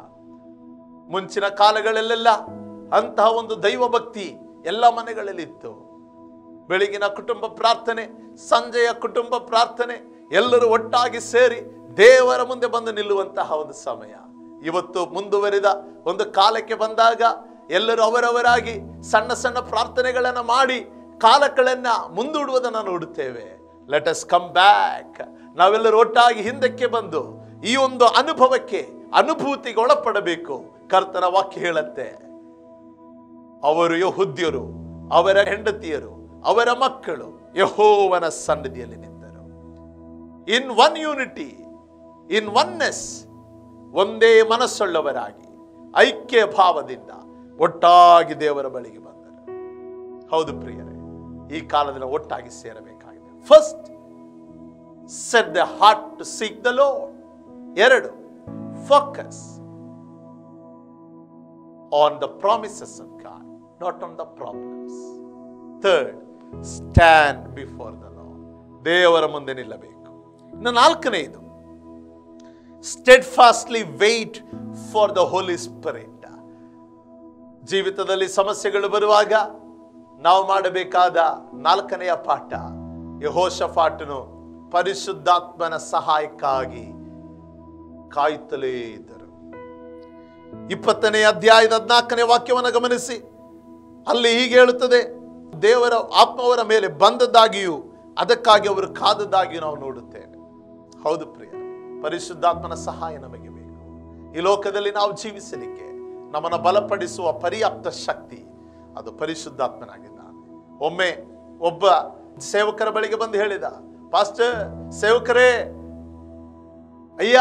ಮುಂಚಿನ ಕಾಲಗಳಲ್ಲೆಲ್ಲ ಅಂತಹ ಒಂದು ದೈವ ಭಕ್ತಿ ಎಲ್ಲ ಮನೆಗಳಲ್ಲಿತ್ತು. ಬೆಳಗಿನ ಕುಟುಂಬ ಪ್ರಾರ್ಥನೆ, ಸಂಜೆಯ ಕುಟುಂಬ ಪ್ರಾರ್ಥನೆ, ಎಲ್ಲರೂ ಒಟ್ಟಾಗಿ ಸೇರಿ ದೇವರ ಮುಂದೆ ಬಂದು ನಿಲ್ಲುವಂತಹ ಒಂದು ಸಮಯ. ಇವತ್ತು ಮುಂದುವರಿದ ಒಂದು ಕಾಲಕ್ಕೆ ಬಂದಾಗ ಎಲ್ಲರೂ ಅವರವರಾಗಿ ಸಣ್ಣ ಸಣ್ಣ ಪ್ರಾರ್ಥನೆಗಳನ್ನು ಮಾಡಿ ಕಾಲಗಳನ್ನು ಮುಂದೂಡುವುದನ್ನು ನೋಡುತ್ತೇವೆ. ಲೆಟ್ ಅಸ್ ಕಮ್ ಬ್ಯಾಕ್ ನಾವೆಲ್ಲರೂ ಒಟ್ಟಾಗಿ ಹಿಂದಕ್ಕೆ ಬಂದು ಈ ಒಂದು ಅನುಭವಕ್ಕೆ ಅನುಭೂತಿಗೆ ಒಳಪಡಬೇಕು ಕರ್ತನ ವಾಕ್ಯ ಹೇಳತ್ತೆ. ಅವರು ಯಹುದ್ಯರು, ಅವರ ಹೆಂಡತಿಯರು, ಅವರ ಮಕ್ಕಳು ಯಹೋವನ ಸನ್ನಿಧಿಯಲ್ಲಿ ನಿಂತರು. In one unity in oneness ಒಂದೇ ಮನಸ್ಸುಳ್ಳವರಾಗಿ ಐಕ್ಯ ಭಾವದಿಂದ ಒಟ್ಟಾಗಿ ದೇವರ ಬಳಿಗೆ ಬಂದರು. ಹೌದು ಪ್ರಿಯರೇ, ಈ ಕಾಲದಲ್ಲಿ ಒಟ್ಟಾಗಿ ಸೇರಬೇಕಾಗಿದೆ. First set the heart to seek the Lord ಎರಡು focus on the promises of God not on the problems third stand before the Lord ದೇವರ ಮುಂದೆ ನಿಲ್ಲಬೇಕು. ಇನ್ನು ನಾಲ್ಕನೇದು steadfastly wait for the Holy Spirit ಜೀವಿತದಲ್ಲಿ ಸಮಸ್ಯೆಗಳು ಬರುವಾಗ ನಾವು ಮಾಡಬೇಕಾದ ನಾಲ್ಕನೆಯ ಪಾಠ ಯಹೋಷಫಾಟನು ಪರಿಶುದ್ಧಾತ್ಮನ ಸಹಾಯಕ್ಕಾಗಿ ಕಾಯುತ್ತಲೇ ಇದ್ದರು. ಇಪ್ಪತ್ತನೇ ಅಧ್ಯಾಯದ ಹದಿನಾಲ್ಕನೇ ವಾಕ್ಯವನ್ನು ಗಮನಿಸಿ. ಅಲ್ಲಿ ಹೀಗೆ ಹೇಳುತ್ತದೆ, ದೇವರ ಆತ್ಮವರ ಮೇಲೆ ಬಂದದ್ದಾಗಿಯೂ ಅದಕ್ಕಾಗಿ ಅವರು ಕಾದದ್ದಾಗಿಯೂ ನಾವು ನೋಡುತ್ತೇವೆ. ಹೌದು ಪ್ರಿಯ ಪರಿಶುದ್ಧಾತ್ಮನ ಸಹಾಯ ನಮಗೆ ಬೇಕು. ಈ ಲೋಕದಲ್ಲಿ ನಾವು ಜೀವಿಸಲಿಕ್ಕೆ ನಮ್ಮನ್ನು ಬಲಪಡಿಸುವ ಪರ್ಯಾಪ್ತ ಶಕ್ತಿ ಅದು ಪರಿಶುದ್ಧಾತ್ಮನಾಗಿದ್ದಾನೆ. ಒಮ್ಮೆ ಒಬ್ಬ ಸೇವಕರ ಬಳಿಗೆ ಬಂದು ಹೇಳಿದ, ಪಾಸ್ಟರ್, ಸೇವಕರೇ, ಅಯ್ಯ,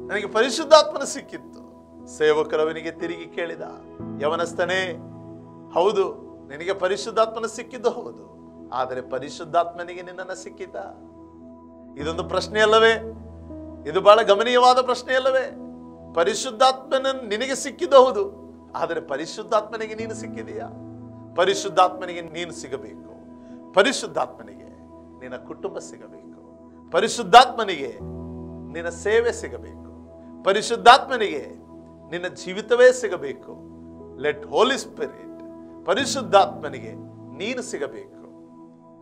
ನನಗೆ ಪರಿಶುದ್ಧಾತ್ಮನ ಸಿಕ್ಕಿತ್ತು. ಸೇವಕರವನಿಗೆ ತಿರುಗಿ ಕೇಳಿದ, ಯವನಸ್ಥನೇ, ಹೌದು, ನಿನಗೆ ಪರಿಶುದ್ಧಾತ್ಮನ ಸಿಕ್ಕಿದ್ದು ಹೌದು, ಆದರೆ ಪರಿಶುದ್ಧಾತ್ಮನಿಗೆ ನಿನ್ನನ್ನು ಸಿಕ್ಕಿತ ಇದೊಂದು ಪ್ರಶ್ನೆ ಅಲ್ಲವೇ ಇದು ಬಹಳ ಗಮನೀಯವಾದ ಪ್ರಶ್ನೆ ಅಲ್ಲವೇ ಪರಿಶುದ್ಧಾತ್ಮನ ನಿನಗೆ ಸಿಕ್ಕಿದ್ದು ಹೌದು, ಆದರೆ ಪರಿಶುದ್ಧಾತ್ಮನಿಗೆ ನೀನು ಸಿಕ್ಕಿದೆಯಾ? ಪರಿಶುದ್ಧಾತ್ಮನಿಗೆ ನೀನು ಸಿಗಬೇಕು. ಪರಿಶುದ್ಧಾತ್ಮನಿಗೆ ನಿನ್ನ ಕುಟುಂಬ ಸಿಗಬೇಕು. ಪರಿಶುದ್ಧಾತ್ಮನಿಗೆ ನಿನ್ನ ಸೇವೆ ಸಿಗಬೇಕು. ಪರಿಶುದ್ಧಾತ್ಮನಿಗೆ ನಿನ್ನ ಜೀವಿತವೇ ಸಿಗಬೇಕು. ಲೆಟ್ ಹೋಲಿ ಸ್ಪಿರಿಟ್ ಪರಿಶುದ್ಧಾತ್ಮನಿಗೆ ನೀನು ಸಿಗಬೇಕು.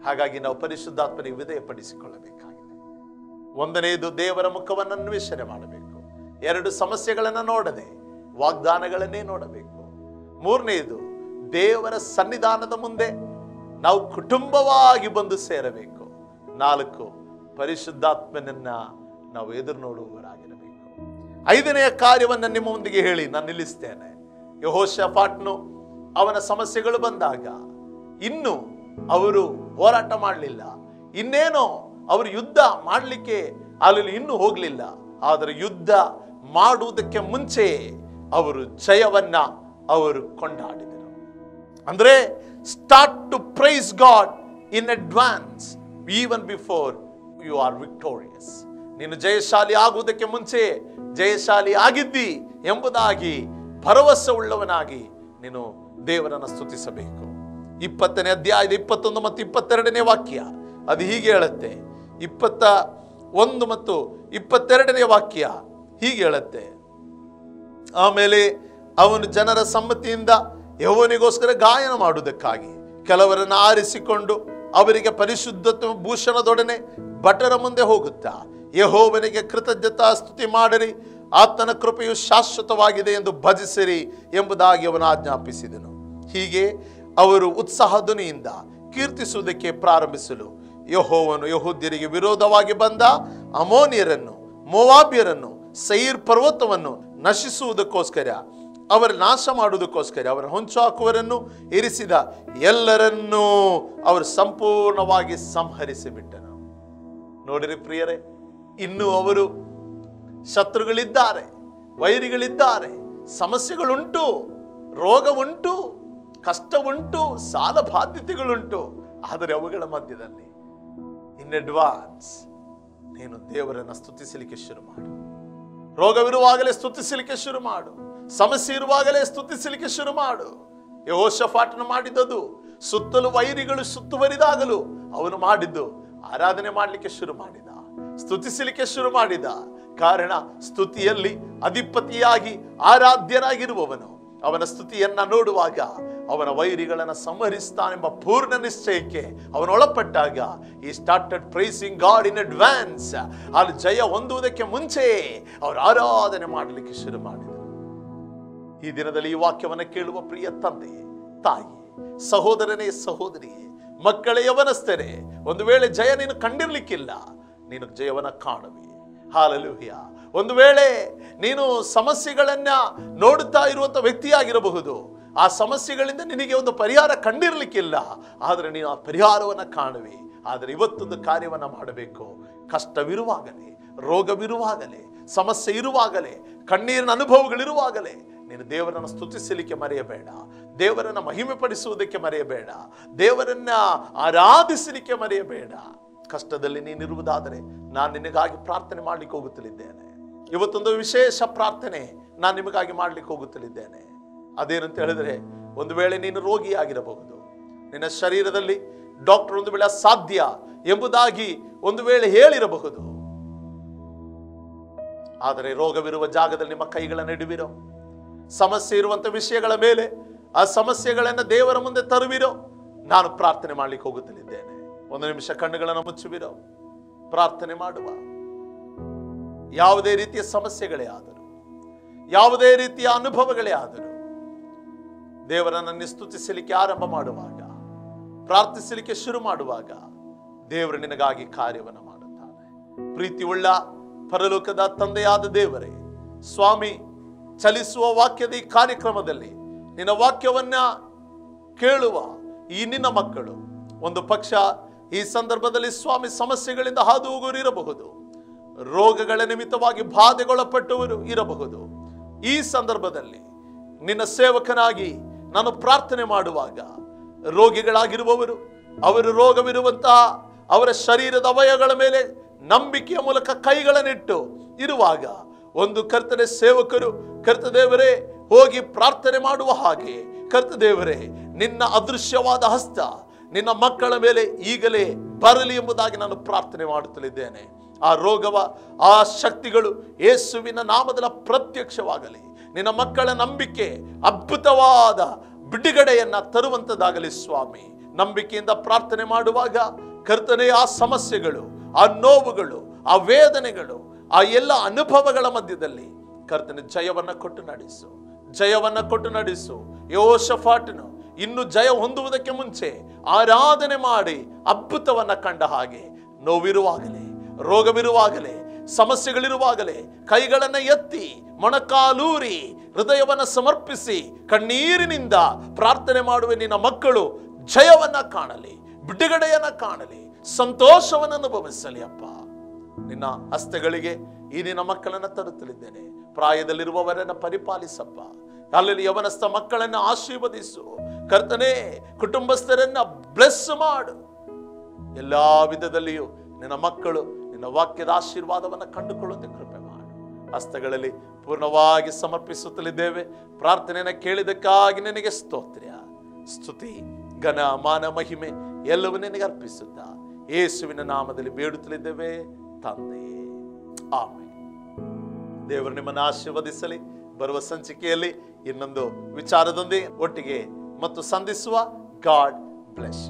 ಹಾಗಾಗಿ ನಾವು ಪರಿಶುದ್ಧಾತ್ಮನಿಗೆ ವಿಧೇಯಪಡಿಸಿಕೊಳ್ಳಬೇಕಾಗಿದೆ. ಒಂದನೆಯದು ದೇವರ ಮುಖವನ್ನು ಅನ್ವೇಷಣೆ ಮಾಡಬೇಕು. ಎರಡು ಸಮಸ್ಯೆಗಳನ್ನು ನೋಡದೆ ವಾಗ್ದಾನಗಳನ್ನೇ ನೋಡಬೇಕು. ಮೂರನೆಯದು ದೇವರ ಸನ್ನಿಧಾನದ ಮುಂದೆ ನಾವು ಕುಟುಂಬವಾಗಿ ಬಂದು ಸೇರಬೇಕು. ನಾಲ್ಕು, ಪರಿಶುದ್ಧಾತ್ಮನನ್ನ ನಾವು ಎದುರು ನೋಡುವವರಾಗಿರಬೇಕು ಐದನೆಯ ಕಾರ್ಯವನ್ನು ನಿಮ್ಮ ಮುಂದಿಗೆ ಹೇಳಿ, ನಾನು ನಿಲ್ಲಿಸ್ತೇನೆ. ಯಹೋಷಫಾಟ್ನು ಅವನ ಸಮಸ್ಯೆಗಳು ಬಂದಾಗ, ಇನ್ನು ಅವರು ಹೋರಾಟ ಮಾಡಲಿಲ್ಲ. ಇನ್ನೇನೋ ಅವರು ಯುದ್ಧ ಮಾಡಲಿಕ್ಕೆ ಅಲ್ಲಿ ಇನ್ನೂ ಹೋಗಲಿಲ್ಲ. ಆದರೆ ಯುದ್ಧ ಮಾಡುವುದಕ್ಕೆ ಮುಂಚೆ ಅವರು ಜಯವನ್ನ ಅವರು ಕೊಂಡಾಡಿದರು. ಅಂದ್ರೆ start to praise God in advance even before you are victorious ನೀನು ಜಯಶಾಲಿ ಆಗುವುದಕ್ಕೆ ಮುಂಚೆ ಜಯಶಾಲಿ ಆಗಿದ್ದಿ ಎಂಬುದಾಗಿ ಭರವಸೆ ಉಳ್ಳವನಾಗಿ ನೀನು ದೇವರನ್ನು ಸ್ತುತಿಸಬೇಕು. ಇಪ್ಪತ್ತನೇ ಅಧ್ಯಾಯದ ಇಪ್ಪತ್ತೊಂದು ಮತ್ತು ಇಪ್ಪತ್ತೆರಡನೇ ವಾಕ್ಯ, ಅದು ಹೀಗೆ ಹೇಳುತ್ತೆ. ಇಪ್ಪತ್ತ ಒಂದು ಮತ್ತು ಇಪ್ಪತ್ತೆರಡನೇ ವಾಕ್ಯ ಹೀಗೆ ಹೇಳುತ್ತೆ. ಆಮೇಲೆ ಅವನು ಜನರ ಸಮ್ಮತಿಯಿಂದ ಯಹೋವನಿಗೋಸ್ಕರ ಗಾಯನ ಮಾಡುವುದಕ್ಕಾಗಿ ಕೆಲವರನ್ನು ಆರಿಸಿಕೊಂಡು ಅವರಿಗೆ ಪರಿಶುದ್ಧತ್ವ ಭೂಷಣದೊಡನೆ ಭಟರ ಮುಂದೆ ಹೋಗುತ್ತಾ, ಯಹೋವನಿಗೆ ಕೃತಜ್ಞತಾ ಸ್ತುತಿ ಮಾಡಿರಿ, ಆತನ ಕೃಪೆಯು ಶಾಶ್ವತವಾಗಿದೆ ಎಂದು ಭಜಿಸಿರಿ ಎಂಬುದಾಗಿ ಅವನು ಆಜ್ಞಾಪಿಸಿದನು. ಹೀಗೆ ಅವರು ಉತ್ಸಾಹಧ್ವನಿಯಿಂದ ಕೀರ್ತಿಸುವುದಕ್ಕೆ ಪ್ರಾರಂಭಿಸಲು ಯಹೋವನು ಯಹೂದ್ಯರಿಗೆ ವಿರೋಧವಾಗಿ ಬಂದ ಅಮೋನಿಯರನ್ನು, ಮೋವಾಬಿಯರನ್ನು, ಸೈರ್ ಪರ್ವತವನ್ನು ನಶಿಸುವುದಕ್ಕೋಸ್ಕರ ಅವರ ನಾಶ ಮಾಡುವುದಕ್ಕೋಸ್ಕರ ಅವರ ಹೊಂಚು ಹಾಕುವರನ್ನು ಇರಿಸಿದ ಎಲ್ಲರನ್ನೂ ಅವರು ಸಂಪೂರ್ಣವಾಗಿ ಸಂಹರಿಸಿಬಿಟ್ಟನು ನೋಡಿರಿ ಪ್ರಿಯರೇ ಇನ್ನು ಅವರು ಶತ್ರುಗಳಿದ್ದಾರೆ ವೈರಿಗಳಿದ್ದಾರೆ ಸಮಸ್ಯೆಗಳುಂಟು ರೋಗ ಉಂಟು ಕಷ್ಟ ಉಂಟು ಸಾಲ ಬಾಧ್ಯತೆಗಳುಂಟು ಆದರೆ ಅವುಗಳ ಮಧ್ಯದಲ್ಲಿ ಇನ್ ಅಡ್ವಾನ್ಸ್ ನೀನು ದೇವರನ್ನ ಸ್ತುತಿಸಲಿಕ್ಕೆ ಶುರು ಮಾಡು ರೋಗವಿರುವಾಗಲೇ ಸ್ತುತಿಸಲಿಕ್ಕೆ ಶುರು ಮಾಡು ಸಮಸ್ಯೆ ಇರುವಾಗಲೇ ಸ್ತುತಿಸಲಿಕ್ಕೆ ಶುರು ಮಾಡು. ಯಹೋಷಫಾಟನ ಮಾಡಿದ್ದದು ಸುತ್ತಲೂ ವೈರಿಗಳು ಸುತ್ತುವರಿದಾಗಲು ಅವನು ಮಾಡಿದ್ದು, ಆರಾಧನೆ ಮಾಡಲಿಕ್ಕೆ ಶುರು ಮಾಡಿದ, ಸ್ತುತಿಸಲಿಕ್ಕೆ ಶುರು ಮಾಡಿದ. ಕಾರಣ, ಸ್ತುತಿಯಲ್ಲಿ ಅಧಿಪತಿಯಾಗಿ ಆರಾಧ್ಯನಾಗಿರುವವನು. ಅವನ ಸ್ತುತಿಯನ್ನ ನೋಡುವಾಗ ಅವನ ವೈರಿಗಳನ್ನ ಸಂಹರಿಸ್ತಾನೆಂಬ ಪೂರ್ಣ ನಿಶ್ಚಯಕ್ಕೆ ಅವನೊಳಪಟ್ಟಾಗ ಈ started praising God in advance ಅಲ್ಲಿ ಜಯ ಹೊಂದುವುದಕ್ಕೆ ಮುಂಚೆ ಅವರು ಆರಾಧನೆ ಮಾಡಲಿಕ್ಕೆ ಶುರು ಮಾಡಿದರು. ಈ ದಿನದಲ್ಲಿ ಈ ವಾಕ್ಯವನ್ನು ಕೇಳುವ ಪ್ರಿಯ ತಂದೆ, ತಾಯಿ, ಸಹೋದರನೇ ಸಹೋದರಿಯೇ ಮಕ್ಕಳೇ ಯವನಸ್ತೇನೆ ಒಂದು ವೇಳೆ ಜಯ ನೀನು ಕಂಡಿರ್ಲಿಕ್ಕಿಲ್ಲ, ನೀನು ಜಯವನ್ನ ಕಾಣುವಿ. ಹಾಲಲುಹ್ಯ ಒಂದು ವೇಳೆ ನೀನು ಸಮಸ್ಯೆಗಳನ್ನ ನೋಡುತ್ತಾ ಇರುವಂತ ವ್ಯಕ್ತಿಯಾಗಿರಬಹುದು, ಆ ಸಮಸ್ಯೆಗಳಿಂದ ನಿನಗೆ ಒಂದು ಪರಿಹಾರ ಕಂಡಿರ್ಲಿಕ್ಕಿಲ್ಲ, ಆದರೆ ನೀನು ಆ ಪರಿಹಾರವನ್ನ ಕಾಣುವಿ. ಆದರೆ ಇವತ್ತೊಂದು ಕಾರ್ಯವನ್ನ ಮಾಡಬೇಕು. ಕಷ್ಟವಿರುವಾಗಲೇ, ರೋಗವಿರುವಾಗಲೇ, ಸಮಸ್ಯೆ ಇರುವಾಗಲೇ, ಕಣ್ಣೀರಿನ ಅನುಭವಗಳಿರುವಾಗಲೇ ನೀನು ದೇವರನ್ನು ಸ್ತುತಿಸಲಿಕ್ಕೆ ಮರೆಯಬೇಡ, ದೇವರನ್ನ ಮಹಿಮೆ ಪಡಿಸುವುದಕ್ಕೆ ಮರೆಯಬೇಡ, ದೇವರನ್ನ ಆರಾಧಿಸಲಿಕ್ಕೆ ಮರೆಯಬೇಡ. ಕಷ್ಟದಲ್ಲಿ ನೀನಿರುವುದಾದರೆ ನಾನು ನಿನಗಾಗಿ ಪ್ರಾರ್ಥನೆ ಮಾಡಲಿಕ್ಕೆ ಹೋಗುತ್ತಲಿದ್ದೇನೆ. ಇವತ್ತೊಂದು ವಿಶೇಷ ಪ್ರಾರ್ಥನೆ ನಾನು ನಿಮಗಾಗಿ ಮಾಡಲಿಕ್ಕೆ ಹೋಗುತ್ತಲಿದ್ದೇನೆ. ಅದೇನಂತ ಹೇಳಿದ್ರೆ, ಒಂದು ವೇಳೆ ನೀನು ರೋಗಿಯಾಗಿರಬಹುದು, ನಿನ್ನ ಶರೀರದಲ್ಲಿ ಡಾಕ್ಟರ್ ಒಂದು ವೇಳೆ ಸಾಧ್ಯ ಎಂಬುದಾಗಿ ಒಂದು ವೇಳೆ ಹೇಳಿರಬಹುದು. ಆದರೆ ರೋಗವಿರುವ ಜಾಗದಲ್ಲಿ ನಿಮ್ಮ ಕೈಗಳನ್ನು ಇಡುವಿರೋ ಸಮಸ್ಯೆ ಇರುವಂಥ ವಿಷಯಗಳ ಮೇಲೆ ಆ ಸಮಸ್ಯೆಗಳನ್ನು ದೇವರ ಮುಂದೆ ತರುವಿರೋ, ನಾನು ಪ್ರಾರ್ಥನೆ ಮಾಡ್ಲಿಕ್ಕೆ ಹೋಗುತ್ತಲಿದ್ದೇನೆ. ಒಂದು ನಿಮಿಷ ಕಣ್ಣುಗಳನ್ನು ಮುಚ್ಚುವಿರೋ, ಪ್ರಾರ್ಥನೆ ಮಾಡುವ. ಯಾವುದೇ ರೀತಿಯ ಸಮಸ್ಯೆಗಳೇ ಆದರೂ, ಯಾವುದೇ ರೀತಿಯ ಅನುಭವಗಳೇ ಆದರೂ, ದೇವರನ್ನು ನಿಸ್ತುತಿಸಲಿಕ್ಕೆ ಆರಂಭ ಮಾಡುವಾಗ, ಪ್ರಾರ್ಥಿಸಲಿಕ್ಕೆ ಶುರು ಮಾಡುವಾಗ, ದೇವರು ನಿನಗಾಗಿ ಕಾರ್ಯವನ್ನು ಮಾಡುತ್ತಾನೆ. ಪ್ರೀತಿ ಉಳ್ಳ ಪರಲೋಕದ ತಂದೆಯಾದ ದೇವರೇ, ಸ್ವಾಮಿ ಚಲಿಸುವ ವಾಕ್ಯದ ಈ ಕಾರ್ಯಕ್ರಮದಲ್ಲಿ ನಿನ್ನ ವಾಕ್ಯವನ್ನ ಕೇಳುವ ಈ ನಿನ್ನ ಮಕ್ಕಳು. ಒಂದು ಪಕ್ಷ ಈ ಸಂದರ್ಭದಲ್ಲಿ ಸ್ವಾಮಿ ಸಮಸ್ಯೆಗಳಿಂದ ಹಾದು ಹೋಗೋರು ಇರಬಹುದು. ರೋಗಗಳ ನಿಮಿತ್ತವಾಗಿ ಬಾಧೆಗೊಳಪಟ್ಟವರು ಇರಬಹುದು. ಈ ಸಂದರ್ಭದಲ್ಲಿ ನಿನ್ನ ಸೇವಕನಾಗಿ ನಾನು ಪ್ರಾರ್ಥನೆ ಮಾಡುವಾಗ ರೋಗಿಗಳಾಗಿರುವವರು, ಅವರು ರೋಗವಿರುವಂತಹ ಅವರ ಶರೀರದ ಅವಯಗಳ ಮೇಲೆ ನಂಬಿಕೆಯ ಮೂಲಕ ಕೈಗಳನ್ನಿಟ್ಟು ಇರುವಾಗ ಒಂದು ಕರ್ತನೆ ಸೇವಕರು ಕರ್ತದೇವರೇ ಹೋಗಿ ಪ್ರಾರ್ಥನೆ ಮಾಡುವ ಹಾಗೆ. ಕರ್ತದೇವರೇ ನಿನ್ನ ಅದೃಶ್ಯವಾದ ಹಸ್ತ ನಿನ್ನ ಮಕ್ಕಳ ಮೇಲೆ ಈಗಲೇ ಬರಲಿ ಎಂಬುದಾಗಿ ನಾನು ಪ್ರಾರ್ಥನೆ ಮಾಡುತ್ತಲಿದ್ದೇನೆ. ಆ ರೋಗವ, ಆ ಶಕ್ತಿಗಳು ಯೇಸುವಿನ ನಾಮದಲ್ಲಿ ಪ್ರತ್ಯಕ್ಷವಾಗಲಿ. ನಿನ್ನ ಮಕ್ಕಳ ನಂಬಿಕೆ ಅದ್ಭುತವಾದ ಬಿಡುಗಡೆಯನ್ನ ತರುವಂತದಾಗಲಿ ಸ್ವಾಮಿ. ನಂಬಿಕೆಯಿಂದ ಪ್ರಾರ್ಥನೆ ಮಾಡುವಾಗ ಕರ್ತನೆಯ ಆ ಸಮಸ್ಯೆಗಳು, ಆ ನೋವುಗಳು, ಆ ವೇದನೆಗಳು ಆ ಎಲ್ಲ ಅನುಭವಗಳ ಮಧ್ಯದಲ್ಲಿ ಕರ್ತನ ಜಯವನ್ನ ಕೊಟ್ಟು ನಡೆಸು, ಜಯವನ್ನ ಕೊಟ್ಟು ನಡೆಸು. ಯೋಶಫಾಟನು ಇನ್ನು ಜಯ ಹೊಂದುವುದಕ್ಕೆ ಮುಂಚೆ ಆರಾಧನೆ ಮಾಡಿ ಅದ್ಭುತವನ್ನ ಕಂಡ ಹಾಗೆ ನೋವಿರುವಾಗಲೇ, ರೋಗವಿರುವಾಗಲೇ, ಸಮಸ್ಯೆಗಳಿರುವಾಗಲೇ ಕೈಗಳನ್ನ ಎತ್ತಿ ಮೊಣಕಾಲೂರಿ ಹೃದಯವನ್ನ ಸಮರ್ಪಿಸಿ ಕಣ್ಣೀರಿನಿಂದ ಪ್ರಾರ್ಥನೆ ಮಾಡುವ ನಿನ್ನ ಮಕ್ಕಳು, ಜಯವನ್ನ ಕಾಣಲಿ, ಬಿಡುಗಡೆಯನ್ನ ಕಾಣಲಿ, ಸಂತೋಷವನ್ನು ಅನುಭವಿಸಲಿ ಅಪ್ಪ. ನಿನ್ನ ಹಸ್ತಗಳಿಗೆ ಈ ನಿನ್ನ ಮಕ್ಕಳನ್ನ ತರುತ್ತಲಿದ್ದೇನೆ. ಪ್ರಾಯದಲ್ಲಿರುವವರನ್ನ ಪರಿಪಾಲಿಸಪ್ಪ. ಅಲ್ಲಿ ಯವನಸ್ಥ ಮಕ್ಕಳನ್ನ ಆಶೀರ್ವದಿಸು. ಕರ್ತನೆ, ಕುಟುಂಬಸ್ಥರನ್ನ ಬ್ಲೆಸ್ ಮಾಡು. ಎಲ್ಲ ವಿಧದಲ್ಲಿಯೂ ನಿನ್ನ ಮಕ್ಕಳು ನಿನ್ನ ವಾಕ್ಯದ ಆಶೀರ್ವಾದವನ್ನು ಕಂಡುಕೊಳ್ಳುವಂತೆ ಕೃಪೆ ಮಾಡು. ಹಸ್ತಗಳಲ್ಲಿ ಪೂರ್ಣವಾಗಿ ಸಮರ್ಪಿಸುತ್ತಲಿದ್ದೇವೆ. ಪ್ರಾರ್ಥನೆಯನ್ನು ಕೇಳಿದಕ್ಕಾಗಿ ನಿನಗೆ ಸ್ತೋತ್ರ. ಸ್ತುತಿ, ಘನ, ಮಾನ, ಮಹಿಮೆ ಎಲ್ಲವೂ ನಿನಗೆ ಅರ್ಪಿಸುತ್ತಾ. ಯೇಸುವಿನ ನಾಮದಲ್ಲಿ ಬೇಡುತ್ತಲಿದ್ದೇವೆ. ತಂದೆಯೇ ಆಮೆ ದೇವರು ನಿಮ್ಮನ್ನು ಆಶೀರ್ವದಿಸಲಿ ಬರುವ ಸಂಚಿಕೆಯಲ್ಲಿ ಇನ್ನೊಂದು ವಿಚಾರದೊಂದಿಗೆ ಒಟ್ಟಿಗೆ ಮತ್ತು ಸಂಧಿಸುವ ಗಾಡ್ ಬ್ಲೆಸ್